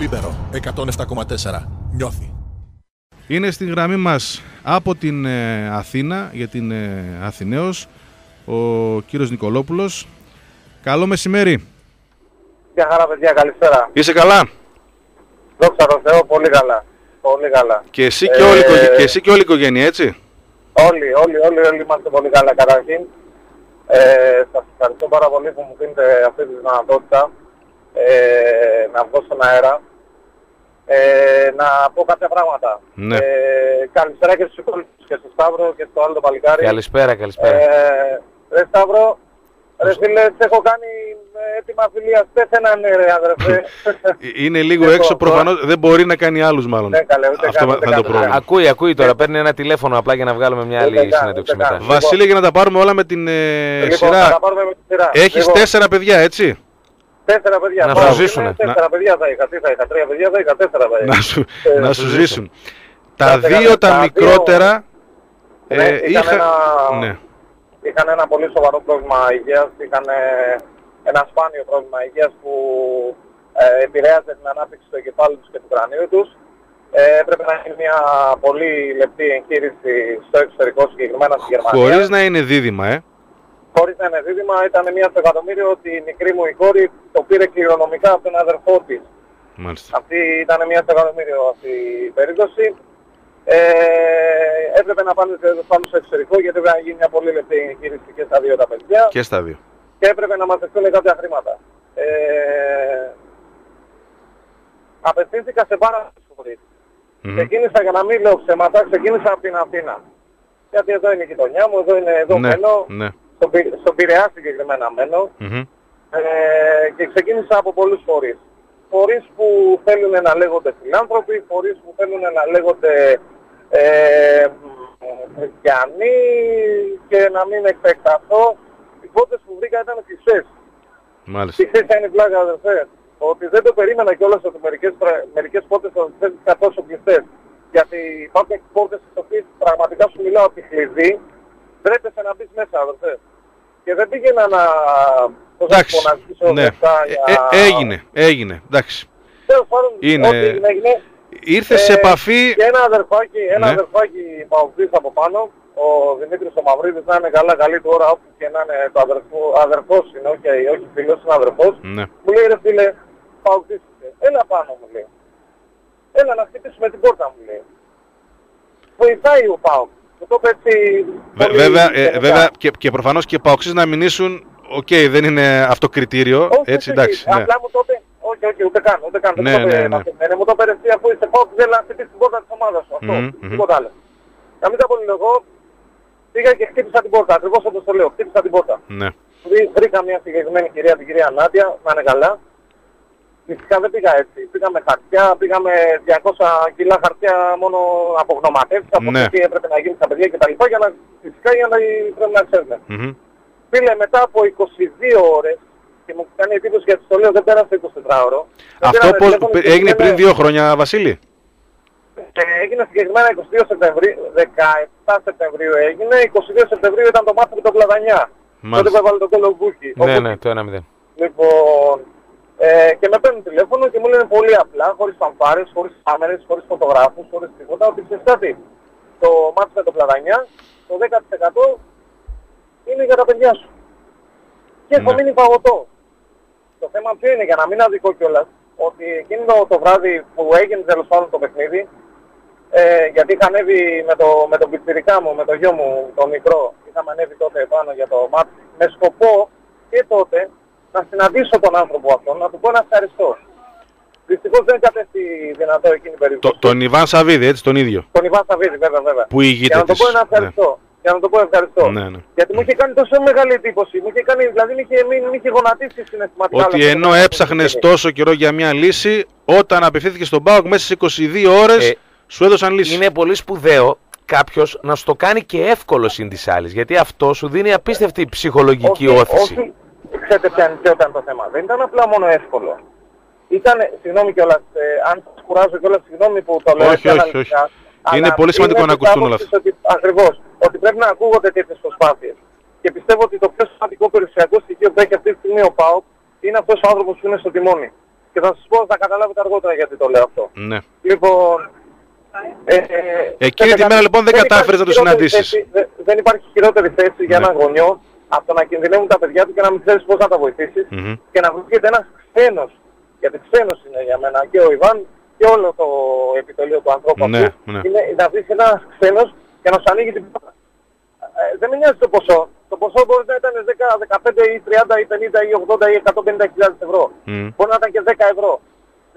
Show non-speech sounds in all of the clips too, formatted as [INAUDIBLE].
Libero 107,4. Νιώθει. Είναι στη γραμμή μας από την ε, Αθήνα για την ε, Αθηναίος ο κύριος Νικολόπουλος. Καλό μεσημέρι. Γεια χαρά παιδιά, καλησπέρα. Είσαι καλά; Δόξα τω Θεώ, πολύ καλά. Πολύ καλά. Και εσύ και, όλη, η Ε, οικογέ- και εσύ και όλη η οικογένεια, έτσι; Όλοι, όλοι, όλοι, όλοι είμαστε πολύ καλά καταρχήν. Ε, σας ευχαριστώ πάρα πολύ που μου δίνετε αυτή τη δυνατότητα ε, να βγω στον αέρα. Ε, να πω κάποια πράγματα. Ναι. Ε, καλησπέρα και στους υπόλοιπους και στο Σταύρο και στο άλλο το παλικάρι. Καλησπέρα, καλησπέρα. Ε, ρε Σταύρο, ρε φίλε, σε έχω κάνει ε, έτοιμα φιλίας. Πέθαινα ναι ρε αδερφέ. Ε, Είναι λίγο Εγώ, έξω, τώρα- προφανώς δεν μπορεί να κάνει άλλους μάλλον. Ναι, καλέ, ούτε Αυτό καν, θα ούτε είναι το καν, πρόβλημα. ούτε Ακούει, ακούει τώρα. Παίρνει ένα τηλέφωνο απλά για να βγάλουμε μια Ούτε άλλη καν, συνέντευξη ούτε καν. μετά. Βασίλη, για να τα πάρουμε όλα με την ε, Λοιπόν, θα σειρά. τα πάρουμε με τη σειρά. Έχεις Λοιπόν, τέσσερα παιδιά, έτσι; Τέσσερα παιδιά. Να Πάω, σου ζήσουνε. είναι Τέσσερα παιδιά θα είχα. Τι θα είχα, τρία παιδιά θα είχα, τέσσερα θα είχα. να σου, Ε, να να σου σου ζήσουν. Τα Τα δύο δύο- τα τα μικρότερα Ναι, ε, είχαν είχα... ένα- Ναι. Είχαν ένα πολύ σοβαρό πρόβλημα υγείας. Είχαν ε, ένα σπάνιο πρόβλημα υγείας που ε, επηρέαζε την ανάπτυξη του εγκεφάλου τους και του κρανίου τους. Ε, έπρεπε να γίνει μια πολύ λεπτή εγχείρηση στο εξωτερικό, συγκεκριμένα στη Γερμανία. Χωρίς να είναι δίδυμα, ε. Χωρίς να είναι δίδυμα, ήταν μία στο εκατομμύριο ότι η μικρή μου η κόρη το πήρε κληρονομικά από τον αδερφό της. Μάλιστα. Αυτή ήταν μια στο εκατομμύριο αυτή η περίπτωση. Ε, έπρεπε να πάνε σε- πάνω στο εξωτερικό γιατί έπρεπε να γίνει μια πολύ λεπτή εγχείρηση και στα δύο τα παιδιά Και στα δύο. και έπρεπε να μαζευτούν κάποια χρήματα. Ε, απευθύνθηκα σε πάρα πολλούς φορείς. Μμμ. Ξεκίνησα για να μην λέω ψέματα, ξεκίνησα από την Αθήνα. Γιατί εδώ είναι η γειτονιά μου, εδώ είναι εδώ Ναι, μένω, ναι. Στον, Πη- στον Πειραιά συγκεκριμένα μένω. Μμμ. Ε, και ξεκίνησα από πολλούς φορείς. Φορείς που θέλουν να λέγονται φιλάνθρωποι, φορείς που θέλουν να λέγονται ε, μ, χριστιανοί και να μην εκπαιδευτώ. Οι φώτες που βρήκα ήταν κλειστές. Μάλιστα. Τι ξέρεις αν είναι η πλάκα αδερφέ. Ότι δεν το περίμενα κιόλας ότι μερικές, πρα- μερικές πόρτες θα τις έδειξα τόσο κλειστές. Γιατί υπάρχουν πόρτες στις οποίες πραγματικά σου μιλάω από τη χλειδί, ντρέπεσαι να μπεις μέσα αδερφέ. Και δεν πήγαινα να, πώς να Εντάξει. σου πω, να ζήσω Ναι. λεφτά Ε, για... ε, έγινε, έγινε. Εντάξει. Τέλος πάντων, Είναι- ό,τι έγινε, έγινε. Ήρθες σε Ε, επαφή. Και ένα αδερφάκι, ένα Ναι. αδερφάκι παοκτής από πάνω, ο Δημήτρης ο Μαυρίδης να είναι καλά, καλή του ώρα, όπου και να είναι το αδερφό, αδερφός είναι, όχι, όχι φίλος, είναι αδερφός. Ναι. Μου λέει ρε φίλε, παοκτσής είσαι. Έλα πάνω μου λέει. Έλα να χτυπήσουμε την πόρτα μου λέει. Βοηθάει ο ΠΑΟΚ. Μου το είπε έτσι Βε- πολύ βέβαια, ε, γενικά. βέβαια και, και προφανώς και παοκτσής να μην ήσουν, οκ, δεν είναι αυτό κριτήριο, Όχι, έτσι όχι, εντάξει. όχι. Ναι. Απλά μου το είπε, όχι, όχι, ούτε καν, ούτε καν. δεν Ναι, μου το είπε, ναι, ναι. «Μαθημένε». Μου το είπε εσύ αφού είσαι ΠΑΟΚ, δεν να χτυπήσεις την πόρτα της ομάδας σου. Αυτό, Μμμ, μμμ. τίποτα άλλο. Να μην τα πολυλογώ, πήγα και χτύπησα την πόρτα, ακριβώς όπως το λέω, χτύπησα την πόρτα. Ναι. Βρή- Βρήκα μια συγκεκριμένη κυρία, την κυρία Νάντια, να είναι καλά. Φυσικά δεν πήγα έτσι. Πήγα με χαρτιά, πήγα με 200 κιλά χαρτιά μόνο από γνωματεύσεις, από Ναι. το τι έπρεπε να γίνει στα παιδιά κτλ. Για να, φυσικά για να πρέπει να ξέρουν. Μμμ. Φίλε, μετά από 22 ώρες, και μου κάνει εντύπωση γιατί στο λέω δεν πέρασε 24 ώρο. με Αυτό πήρανε πώς, τηλέφωνο και έγινε μου πριν λένε- δύο χρόνια, Βασίλη; Και έγινε συγκεκριμένα 22 Σεπτεμβρίου, 17 Σεπτεμβρίου έγινε, 22 Σεπτεμβρίου ήταν το μάθημα του Πλαδανιά. Τότε Μάλιστα. που έβαλε τον κόλλο Μπούκι. Ναι, Οπότε, ναι, το 1-0. Λοιπόν, ε, και με παίρνουν τηλέφωνο και μου λένε πολύ απλά, χωρίς φανφάρες, χωρίς κάμερες, χωρίς φωτογράφους, χωρίς τίποτα, ότι ξέρεις κάτι, το μάτι με το Πλαδανιά, το 10% είναι για τα παιδιά σου. Και έχω Ναι. μείνει παγωτό. Το θέμα ποιο είναι, για να μην αδικό κιόλας, ότι εκείνο το βράδυ που έγινε τέλος πάντων το παιχνίδι, ε, γιατί είχα ανέβει με, το, με τον πιτσιρικά μου, με το γιο μου, το μικρό, είχαμε ανέβει τότε πάνω για το μάτι, με σκοπό και τότε να συναντήσω τον άνθρωπο αυτόν, να του πω να ευχαριστώ. Δυστυχώς δεν κατέστη δυνατό εκείνη η Το, περίπτωση. τον Ιβάν Σαββίδη, έτσι, τον ίδιο. Τον Ιβάν Σαββίδη, βέβαια, βέβαια. Που ηγείται Για να το της. πω να ευχαριστώ. Για να το πω ευχαριστώ. Ναι, ναι. Γιατί μου είχε κάνει τόσο μεγάλη εντύπωση. Μου είχε κάνει, δηλαδή με είχε, με είχε γονατίσει συναισθηματικά. Ότι όλο αυτό ενώ το πράγμα που έψαχνες είχε τόσο καιρό για μια λύση, όταν απευθύνθηκε στον ΠΑΟΚ μέσα σε 22 ώρες, Ε, σου έδωσαν λύση. Είναι πολύ σπουδαίο κάποιος να σου το κάνει και εύκολο συν της άλλης. Γιατί αυτό σου δίνει απίστευτη ψυχολογική όχι, όθηση. Όχι, ξέρετε ποια ποιο ήταν το θέμα. Δεν ήταν απλά μόνο εύκολο. Ήταν, συγγνώμη κιόλας, ε, αν σας κουράζω κιόλας, συγγνώμη που το λέω Όχι, έτσι όχι, αναλυτικά, όχι. αλλά Είναι πολύ σημαντικό είμαι να της ακουστούν όλα άποψης Ότι, ακριβώς, ότι πρέπει να ακούγονται τέτοιες προσπάθειες. Και πιστεύω ότι το πιο σημαντικό περιουσιακό στοιχείο που έχει αυτή τη στιγμή ο ΠΑΟΚ είναι αυτός ο άνθρωπος που είναι στο τιμόνι. Και θα σας πω, θα καταλάβετε αργότερα γιατί το λέω αυτό. Ναι. Λοιπόν, ε, Εκείνη σε τη μέρα, λοιπόν, δεν υπάρχει κατάφερες να το χειρότερη συναντήσεις. θέση- δε- δεν υπάρχει χειρότερη θέση για Ναι. έναν γονιό από το να κινδυνεύουν τα παιδιά του και να μην ξέρεις πώς να τα βοηθήσεις Μμμ. και να βρίσκεται ένας ξένος. Γιατί ξένος είναι για μένα και ο Ιβάν και όλο το επιτελείο του ανθρώπου Ναι, αυτού. ναι. Είναι να βρεις ένας ξένος και να σου ανοίγει την πόρτα. Ε, δεν με νοιάζει το ποσό. Το ποσό μπορεί να ήταν 10, 15 ή 30 ή 50 ή 80 ή 150 χιλιάδες ευρώ. Μμ. Μπορεί να ήταν και 10 ευρώ.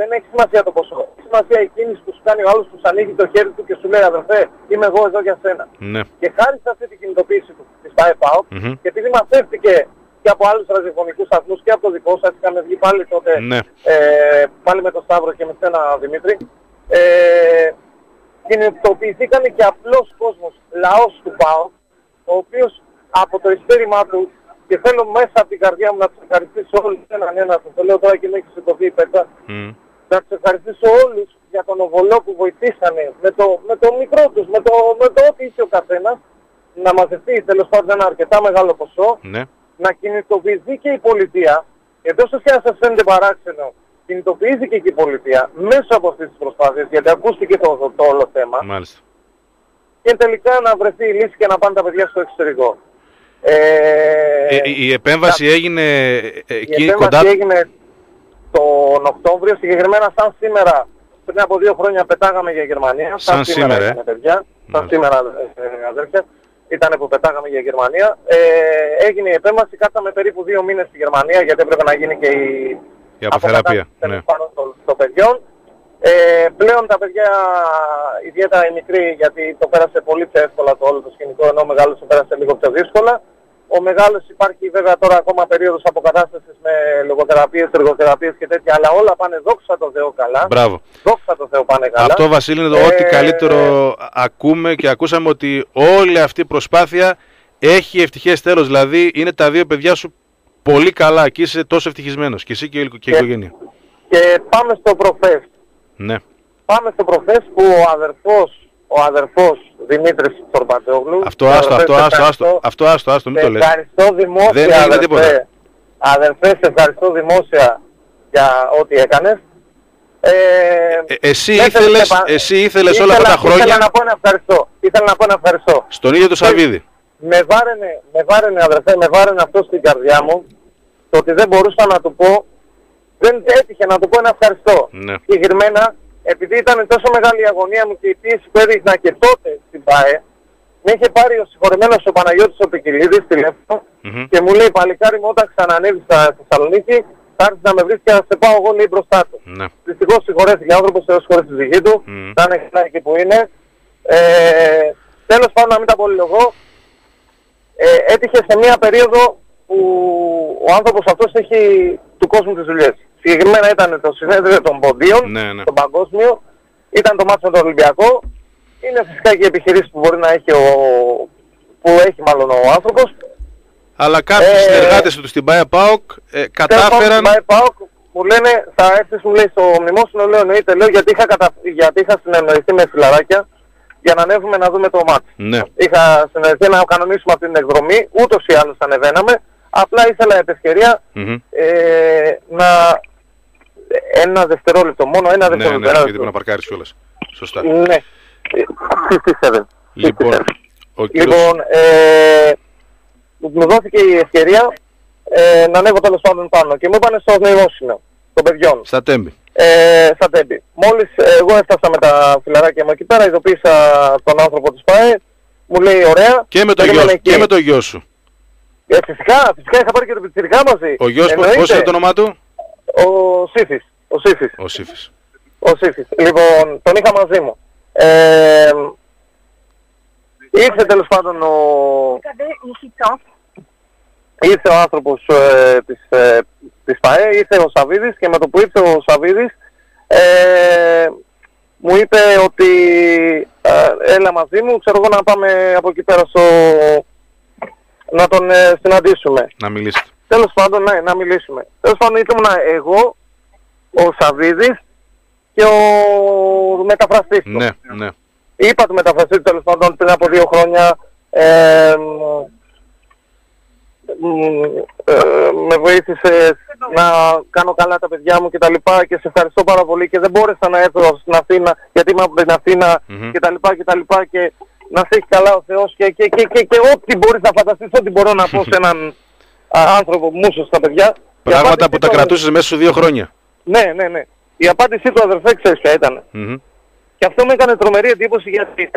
Δεν έχει σημασία το ποσό. Έχει σημασία η κίνηση που σου κάνει ο άλλος που σου ανοίγει το χέρι του και σου λέει αδερφέ είμαι εγώ εδώ για σένα. Ναι. Και χάρη σε αυτή την κινητοποίηση του της ΠΑΕΠΑΟ Μμμ. και επειδή μαθαίρθηκε και από άλλους ραδιοφωνικούς σταθμούς και από το δικό σας, είχαμε βγει πάλι τότε Ναι. ε, πάλι με τον Σταύρο και με σένα Δημήτρη, ε, κινητοποιηθήκαν και απλός κόσμος, λαός του ΠΑΟ, ο οποίος από το ειστέρημά του και θέλω μέσα από την καρδιά μου να τους ευχαριστήσω όλους έναν ένα, το λέω τώρα και με έχεις σηκωθεί η πέτρα, Μμ. Να τους ευχαριστήσω όλους για τον οβολό που βοηθήσανε με το, με το μικρό τους, με το, με το ό,τι είχε ο καθένας, να μαζευτεί τέλος πάντων ένα αρκετά μεγάλο ποσό, Ναι. να κινητοποιηθεί και η πολιτεία, γιατί όσο και αν σας φαίνεται παράξενο, κινητοποιήθηκε και η πολιτεία μέσω από αυτές τις προσπάθειες, γιατί ακούστηκε το, το, το όλο θέμα, Μάλιστα. και τελικά να βρεθεί η λύση και να πάνε τα παιδιά στο εξωτερικό. Ε, Ε, η- η επέμβαση έγινε ε, η εκεί επέμβαση κοντά. έγινε τον Οκτώβριο, συγκεκριμένα σαν σήμερα, πριν από δύο χρόνια πετάγαμε για Γερμανία. Σαν σήμερα, ε. έγινε, παιδιά. Σαν Μάλιστα. σήμερα, ε, αδέρφια. Ήταν που πετάγαμε για Γερμανία. Ε, έγινε η επέμβαση, κάτσαμε περίπου δύο μήνες στη Γερμανία, γιατί έπρεπε να γίνει και η, Η αποθεραπεία. τέλος Ναι. πάντων των, των παιδιών. Ε, πλέον τα παιδιά, ιδιαίτερα οι μικροί, γιατί το πέρασε πολύ πιο εύκολα το όλο το σκηνικό, ενώ ο μεγάλος το πέρασε λίγο πιο δύσκολα. Ο μεγάλος υπάρχει βέβαια τώρα ακόμα περίοδος αποκατάστασης με λογοθεραπείες, εργοθεραπείες και τέτοια, αλλά όλα πάνε δόξα τω Θεώ καλά. Μπράβο. Δόξα τω Θεώ πάνε καλά. Αυτό Βασίλη είναι το Ε, ό,τι καλύτερο ακούμε και ακούσαμε ότι όλη αυτή η προσπάθεια έχει ευτυχές τέλος. Δηλαδή είναι τα δύο παιδιά σου πολύ καλά και είσαι τόσο ευτυχισμένος και εσύ και η και η Και- οικογένεια. Και πάμε στο προφές. Ναι. Πάμε στο προφές που ο αδερφός, ο αδερφός Δημήτρης Τσορμπατζόγλου. Αυτό άστο, αυτό αδερφές, άστο, σε άστο, ευχαριστώ. αυτό άστο, άστο, μην Σε το λες. ευχαριστώ δημόσια, Δεν έγινε αδερφέ. τίποτα. Αδερφές, σε ευχαριστώ δημόσια για ό,τι έκανες. Ε, Ε, εσύ δεν θέλω ήθελες, να πα- εσύ ήθελες όλα ήθελα- αυτά τα Ήθελα χρόνια να πω ένα ευχαριστώ. Ήθελα να πω ένα ευχαριστώ. στον ίδιο το Σαββίδη. Με βάραινε, με βάραινε αδερφέ, με βάραινε αυτό στην καρδιά μου το ότι δεν μπορούσα να του πω, δεν έτυχε να του πω ένα ευχαριστώ. Ναι. Συγκεκριμένα, επειδή ήταν τόσο μεγάλη η αγωνία μου και η πίεση που έδειχνα και τότε στην ΠΑΕ, με είχε πάρει ο συγχωρεμένος ο Παναγιώτης ο Πικιλίδης τηλέφωνο Μμμ. και μου λέει παλικάρι μου όταν ξανανεύεις στα Θεσσαλονίκη θα έρθεις να με βρεις και θα σε πάω εγώ λέει μπροστά του. Ναι. Δυστυχώς συγχωρέθηκε ο άνθρωπος, έως χωρίς τη ψυχή του. Μμ. Θα είναι καλά εκεί που είναι. Ε, τέλος πάντων να μην τα πολυλογώ. Ε, έτυχε σε μια περίοδο που ο άνθρωπος αυτός έχει του κόσμου τις δουλειές. Συγκεκριμένα ήταν το συνέδριο των ποντίων, Ναι, ναι. το παγκόσμιο. Ήταν το μάτσο με τον Ολυμπιακό. Είναι φυσικά και οι επιχειρήσεις που μπορεί να έχει ο, που έχει μάλλον ο άνθρωπος. Αλλά κάποιοι Ε, συνεργάτες του στην ΠΑΕ ΠΑΟΚ ε, κατάφεραν... Πάει ΠΑΟΚ, μου λένε, θα έρθεις μου λέει στο μνημόσυνο, λέω εννοείται, λέω γιατί είχα, κατα... γιατί είχα συνεννοηθεί με φιλαράκια για να ανέβουμε να δούμε το μάτι. Ναι. Είχα συνεννοηθεί να κανονίσουμε αυτή την εκδρομή, ούτως ή άλλως ανεβαίναμε, απλά ήθελα επ' ευκαιρία Μμμ. ε, να... Ένα δευτερόλεπτο, μόνο ένα Ναι, δευτερόλεπτο. ναι, ένα γιατί πρέπει να δευτερόλεπτο. παρκάρεις κιόλας. Σωστά. Ναι. Ε, 57. Λοιπόν, 57. ο κύριος... Λοιπόν, ε, μου δόθηκε η ευκαιρία ε, να ανέβω τέλος πάντων πάνω και μου είπανε στο νοημόσυνο των παιδιών, Στα τέμπη. ε, στα τέμπη. Μόλις ε, εγώ έφτασα με τα φιλαράκια μου εκεί πέρα, ειδοποίησα τον άνθρωπο της ΠΑΕ, μου λέει ωραία. Και με το περίμενε γιο, εκεί. και με το γιο σου. Ε, φυσικά, φυσικά είχα πάρει και το πιτσιρικά μαζί. Ο γιος, πώς, Εννοείται. πώς είναι το όνομά του; Ο Σύφης. Ο Σύφης. Ο Σύφης. Ο Σύφης. Λοιπόν, τον είχα μαζί μου. Ε, ήρθε τέλος πάντων ο, ήρθε ο άνθρωπος ε, της, ε, της ΠΑΕ, ήρθε ο Σαβίδης και με το που ήρθε ο Σαβίδης ε, μου είπε ότι ε, έλα μαζί μου, ξέρω εγώ να πάμε από εκεί πέρα στο, να τον ε, συναντήσουμε. Να μιλήσετε. Τέλος πάντων, ναι, να μιλήσουμε. Τέλος πάντων ήμουν εγώ, ο Σαβίδης και ο μεταφραστής του. Ναι, ναι. Είπα του μεταφραστή του τέλος πάντων πριν από δύο χρόνια ε, μ, ε, με βοήθησε να κάνω καλά τα παιδιά μου και τα λοιπά και σε ευχαριστώ πάρα πολύ και δεν μπόρεσα να έρθω στην Αθήνα γιατί είμαι από την αθηνα Μμμ. και τα λοιπά και τα λοιπά και να σε έχει καλά ο Θεός και, και, και, και, και ό,τι μπορείς να φανταστείς, ό,τι μπορώ να πω σε έναν α, άνθρωπο μουσο στα παιδιά. Η Πράγματα απάντησή που τα του- κρατούσες μέσα σου δύο χρόνια. Ναι, ναι, ναι. Η απάντησή του αδερφέ ξέρεις ποια ήταν. Μμμ. Και αυτό με έκανε τρομερή εντύπωση γιατί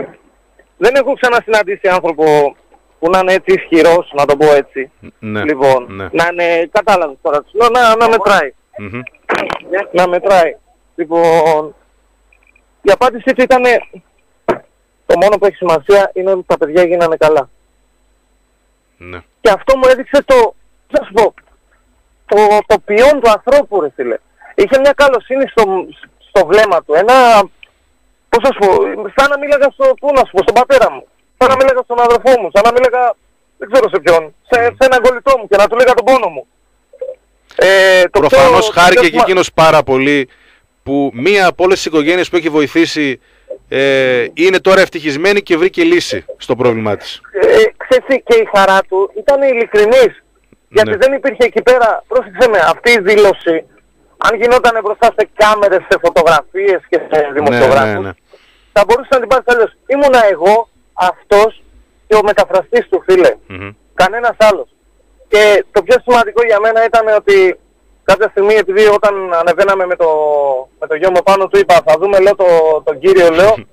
δεν έχω ξανασυναντήσει άνθρωπο που να είναι έτσι ισχυρός, να το πω έτσι. Ναι. Λοιπόν, Ναι. να είναι, κατάλαβες τώρα, του λέω να, να μετράει. Μμμ. Να μετράει. Λοιπόν, η απάντησή του ήταν το μόνο που έχει σημασία είναι ότι τα παιδιά γίνανε καλά. Ναι. Και αυτό μου έδειξε το, τι να σου πω, το, το ποιόν του ανθρώπου ρε φίλε. Είχε μια καλοσύνη στο, στο βλέμμα του, ένα, πώς να σου πω, σαν να μίλαγα στο, πού να σου πω, στον πατέρα μου. Σαν να μίλαγα στον αδερφό μου, σαν να μίλαγα, δεν ξέρω σε ποιον, σε, σε έναν κολλητό μου και να του λέγα τον πόνο μου. Ε, το Προφανώς πιο- χάρηκε το και πιο- εκείνος πάρα πολύ που μία από όλες τις οικογένειες που έχει βοηθήσει ε, είναι τώρα ευτυχισμένη και βρήκε λύση στο πρόβλημά της. ε, ξέρεις τι, και η χαρά του ήταν ειλικρινής. Γιατί Ναι. δεν υπήρχε εκεί πέρα, πρόσεξε με, αυτή η δήλωση, αν γινόταν μπροστά σε κάμερες, σε φωτογραφίες και σε δημοσιογράφους, ναι, ναι. θα μπορούσε να την πάρεις αλλιώς. Ήμουνα εγώ, αυτός και ο μεταφραστής του φίλε. Μμμ. Κανένας άλλος. Και το πιο σημαντικό για μένα ήταν ότι κάποια στιγμή επειδή όταν ανεβαίναμε με το, με το γιο μου πάνω του είπα θα δούμε λέω το, τον κύριο λέω [LAUGHS]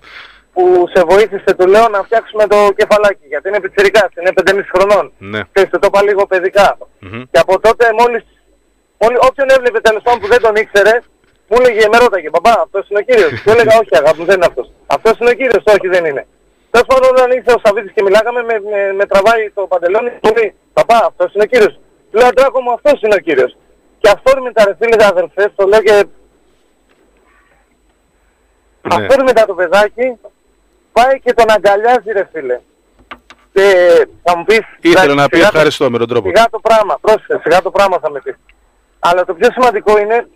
που σε βοήθησε του λέω να φτιάξουμε το κεφαλάκι γιατί είναι πιτσιρικάς, είναι 5,5 χρονών. Ναι. Ξέρεις, το είπα λίγο παιδικά. Μμμ. Και από τότε μόλις, μόλις όποιον έβλεπε τέλος πάντων που δεν τον ήξερε, μου έλεγε με ρώταγε, μπαμπά, αυτός είναι ο κύριος. Του έλεγα, όχι αγάπη μου, δεν είναι αυτός. Αυτός είναι ο κύριος, όχι δεν είναι. Τέλος πάντων όταν ήρθε ο Σαββίδης και μιλάγαμε, με, με, με τραβάει το παντελόνι και μου λέει, παπά, αυτός είναι ο κύριος. Του λέω, Αντράκο μου, αυτός είναι ο κύριος. Και αυτό με τα ρε φίλε αδερφές, το λέω και... Ναι. Αυτό μετά το παιδάκι, πάει και τον αγκαλιάζει ρε φίλε. Και θα μου πεις... Ήθελε εντάξει, να πει; σιγά το- ευχαριστώ με τον τρόπο. Σιγά το πράγμα, πρόσεχε, σιγά το πράγμα θα με πεις. Αλλά το πιο σημαντικό είναι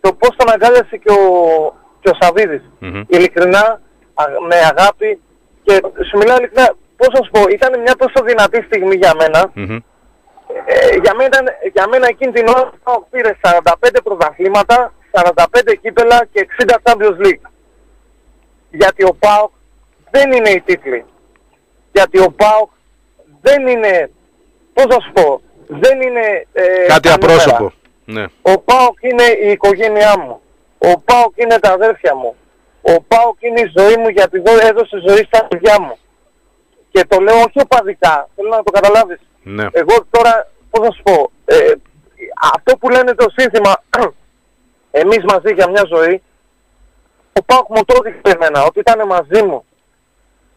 το πώς τον αγκάλιασε και ο, και ο Σαββίδης. Μμμ. Ειλικρινά, α- με αγάπη και σου μιλάω ειλικρινά, πώς να σου πω, ήταν μια τόσο δυνατή στιγμή για μένα. Μμμ. Ε, για, μένα, για μένα εκείνη την ώρα ο ΠΑΟΚ πήρε 45 πρωταθλήματα, 45 κύπελα και 60 Champions League. Γιατί ο ΠΑΟΚ δεν είναι οι τίτλοι. Γιατί ο ΠΑΟΚ δεν είναι, πώς να σου πω, δεν είναι... ε, Κάτι τα νούμερα. απρόσωπο. Ναι. Ο ΠΑΟΚ είναι η οικογένειά μου. Ο ΠΑΟΚ είναι τα αδέρφια μου. Ο ΠΑΟΚ είναι η ζωή μου γιατί δω- έδωσε ζωή στα παιδιά μου. Και το λέω όχι οπαδικά, θέλω να το καταλάβεις. Ναι. Εγώ τώρα, πώς να σου πω, ε, αυτό που λένε το σύνθημα [CLEARS THROAT] εμείς μαζί για μια ζωή, ο ΠΑΟΚ μου το έδειξε εμένα, ότι ήταν μαζί μου.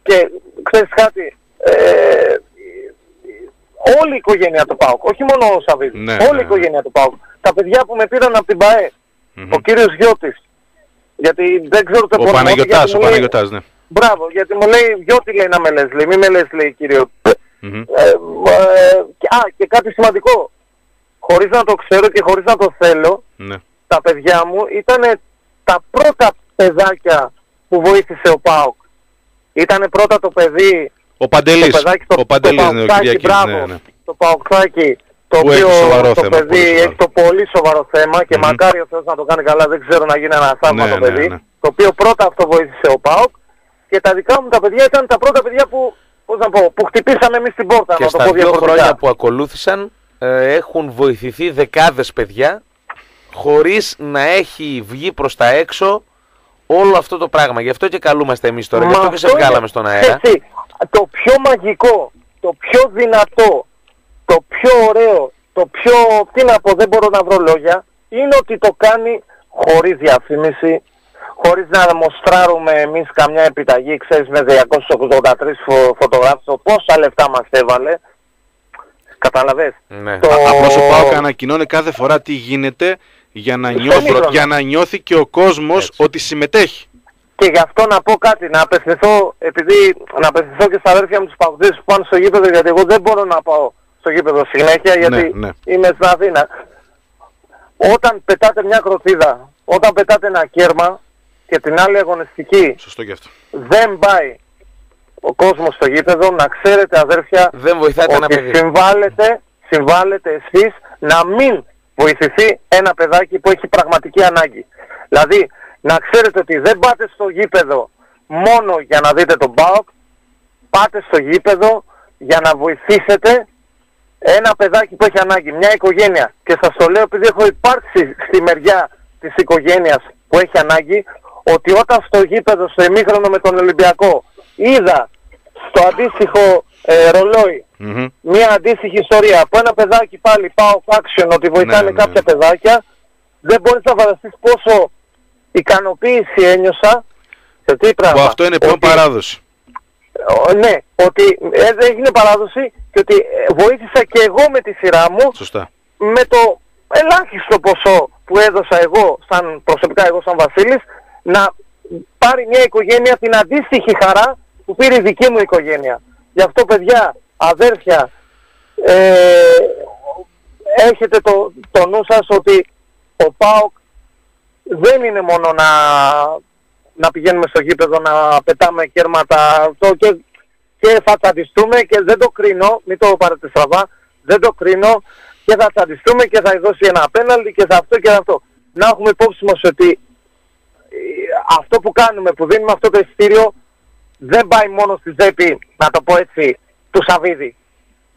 Και ξέρεις κάτι, ε, όλη η οικογένεια του ΠΑΟΚ, όχι μόνο ο Σαββίδης, Ναι, όλη ναι, η οικογένεια του ΠΑΟΚ. Τα παιδιά που με πήραν από την ΠΑΕ, Μμμ. ο κύριος Γιώτης, γιατί δεν ξέρω το Ο επώνυμο του, Παναγιωτάς, γιατί ο μου λέει- Παναγιωτάς, ναι. Μπράβο, γιατί μου λέει, Γιώτη λέει να με λες, λέει, μη με λες, λέει κύριο. Μμμ. Ε, ε, και, α, και κάτι σημαντικό. Χωρίς να το ξέρω και χωρίς να το θέλω, Ναι. τα παιδιά μου ήταν τα πρώτα παιδάκια που βοήθησε ο ΠΑΟΚ. Ήταν πρώτα το παιδί, Ο Παντελής, το παιδάκι, το, ο Παντελής το είναι ο Παοξάκι, Κυριακής, μπράβο, ναι, ναι. το Παοξάκι, το Που οποίο έχει σοβαρό το θέμα, παιδί πολύ σοβαρό. έχει το πολύ σοβαρό θέμα και Μμμ. μακάρι ο Θεός να το κάνει καλά, δεν ξέρω να γίνει ένα θαύμα Ναι, το ναι, παιδί, ναι. το οποίο πρώτα αυτό βοήθησε ο ΠΑΟΚ και τα δικά μου τα παιδιά ήταν τα πρώτα παιδιά που, πώς να πω, που χτυπήσαμε εμείς την πόρτα, Και να το στα πω δύο διαφορετικά. χρόνια που ακολούθησαν ε, έχουν βοηθηθεί δεκάδες παιδιά χωρίς να έχει βγει προς τα έξω όλο αυτό το πράγμα. Γι' αυτό και καλούμαστε εμείς τώρα. Γι' Μα αυτό και σε αυτό είναι- βγάλαμε στον αέρα. Έτσι, το πιο μαγικό, το πιο δυνατό, το πιο ωραίο, το πιο, τι να πω, δεν μπορώ να βρω λόγια, είναι ότι το κάνει χωρίς διαφήμιση, χωρίς να μοστράρουμε εμείς καμιά επιταγή, ξέρεις, με 283 φω, φωτογράφους, το πόσα λεφτά μας έβαλε. Καταλαβες. Ναι. Το- Απλώς ο ΠΑΟΚ ανακοινώνει κάθε φορά τι γίνεται για να, Στο νιώθει, Μήτρονο. για να νιώθει και ο κόσμος Έτσι. ότι συμμετέχει. Και γι' αυτό να πω κάτι, να απευθυνθώ, επειδή να απευθυνθώ και στα αδέρφια μου τους παγκοσμίους που πάνε στο γήπεδο, γιατί εγώ δεν μπορώ να πάω στο γήπεδο συνέχεια, γιατί ναι. είμαι στην Αθήνα. Όταν πετάτε μια κροτίδα, όταν πετάτε ένα κέρμα και την άλλη αγωνιστική Σωστό και αυτό. δεν πάει ο κόσμος στο γήπεδο, να ξέρετε αδέρφια Δεν βοηθάτε ένα ότι παιδί. συμβάλλετε, συμβάλλετε εσείς να μην βοηθηθεί ένα παιδάκι που έχει πραγματική ανάγκη. Δηλαδή, να ξέρετε ότι δεν πάτε στο γήπεδο μόνο για να δείτε τον ΠΑΟΚ, πάτε στο γήπεδο για να βοηθήσετε ένα παιδάκι που έχει ανάγκη, μια οικογένεια. Και σας το λέω επειδή έχω υπάρξει στη μεριά της οικογένειας που έχει ανάγκη, ότι όταν στο γήπεδο, στο εμίχρονο με τον Ολυμπιακό, είδα στο αντίστοιχο ε, ρολόι Μμμ. μια αντίστοιχη ιστορία από ένα παιδάκι πάλι πάω action ότι βοηθάνε Ναι, ναι, κάποια παιδάκια δεν μπορείς να φανταστείς πόσο ικανοποίηση ένιωσα σε τι Που πράγμα. αυτό είναι πλέον Ότι- παράδοση. ο, ναι, ότι ε, έγινε παράδοση και ότι ε, βοήθησα και εγώ με τη σειρά μου Σωστά. με το ελάχιστο ποσό που έδωσα εγώ, σαν προσωπικά εγώ σαν Βασίλης, να πάρει μια οικογένεια την αντίστοιχη χαρά που πήρε η δική μου οικογένεια. Γι' αυτό παιδιά, αδέρφια, ε, έχετε το, το νου σας ότι ο ΠΑΟΚ δεν είναι μόνο να, να πηγαίνουμε στο γήπεδο να πετάμε κέρματα το, και, και θα τσαντιστούμε και δεν το κρίνω, μην το πάρετε στραβά, δεν το κρίνω και θα τσαντιστούμε και θα δώσει ένα απέναντι και θα αυτό και θα αυτό. Να έχουμε υπόψη μας ότι ε, αυτό που κάνουμε, που δίνουμε αυτό το εισιτήριο δεν πάει μόνο στη Ζέπη, να το πω έτσι, του Σαββίδη.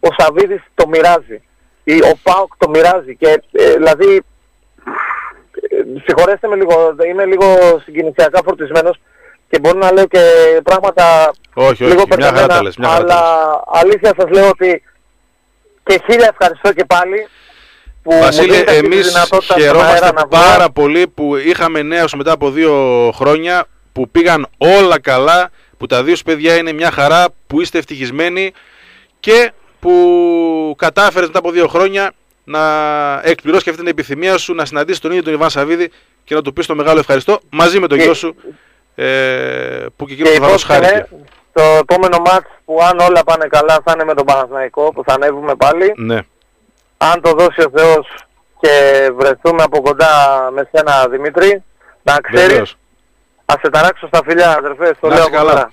Ο Σαββίδης το μοιράζει. Ή Ο Πάοκ το μοιράζει. Και ε, δηλαδή, ε, συγχωρέστε με λίγο, είμαι λίγο συγκινησιακά φορτισμένος και μπορώ να λέω και πράγματα Όχι, λίγο όχι. Μια χαρά μπερδεμένα, τα λες. Μια χαρά τα αλλά λες. αλήθεια σας λέω ότι και χίλια ευχαριστώ και πάλι που μου Βασίλη, δίνετε αυτή τη εμείς δυνατότητα στον χαιρόμαστε αέρα να βγω. πάρα πολύ που είχαμε νέους μετά από δύο χρόνια που πήγαν όλα καλά, που τα δύο σου παιδιά είναι μια χαρά, που είστε ευτυχισμένοι και που κατάφερες μετά από δύο χρόνια να εκπληρώσεις και αυτή την επιθυμία σου να συναντήσεις τον ίδιο τον Ιβάν Σαββίδη και να του πεις το μεγάλο ευχαριστώ μαζί με τον Και- γιο σου ε, που και Και εκείνος προφανώς υπόσχομαι χάρηκε. το επόμενο μάτς που αν όλα πάνε καλά θα είναι με τον Παναθηναϊκό που θα ανέβουμε πάλι. Ναι. Αν το δώσει ο Θεός και βρεθούμε από κοντά με σένα Δημήτρη, να ξέρεις, Βεβαίως. ας σε ταράξω στα φιλιά αδερφέ, στο Να λέω είσαι από καλά. τώρα.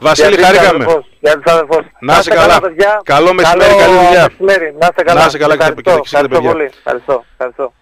Βασίλη, Γιατί είσαι χαρήκαμε. αδερφός, Γιατί είσαι αδερφός. Να είσαι καλά. παιδιά. Καλό μεσημέρι, καλή δουλειά. μεσημέρι. Να είστε καλά. Να είσαι καλά και Ευχαριστώ, επικοινωνία, ευχαριστώ παιδιά. πολύ. Ευχαριστώ. ευχαριστώ.